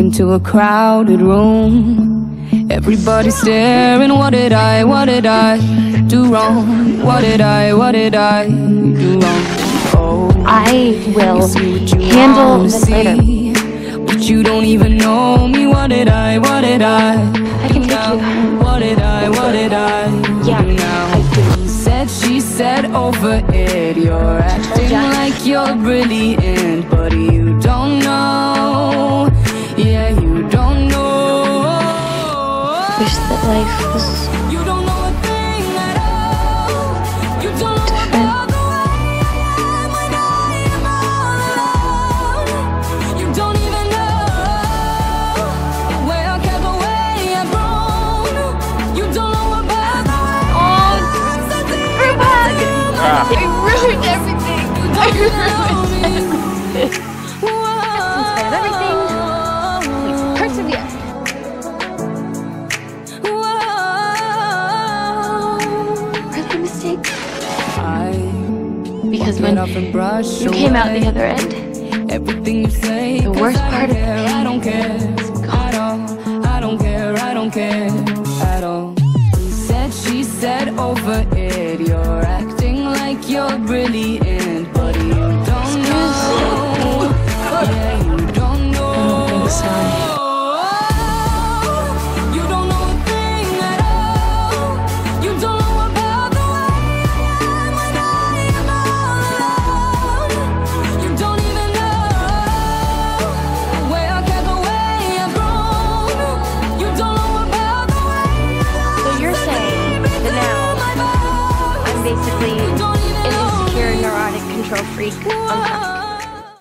into a crowded room. Everybody staring, what did I, what did I do wrong? What did I, what did I do wrong? Oh, I will handle this later. But you don't even know me, what did I, what did I I can take you. What did I, what did I Yeah, now? I do. Said, she said over it You're acting ya. like you're brilliant But Ruben! into you, don't know the way where my god am I ruined everything. I ruined everything. Because when you came out the other end, Everything you say, The worst part of care, I don't care at all. I don't care, I don't care at all. He said, she said over it. You're acting like you're brilliant, but an insecure, neurotic control freak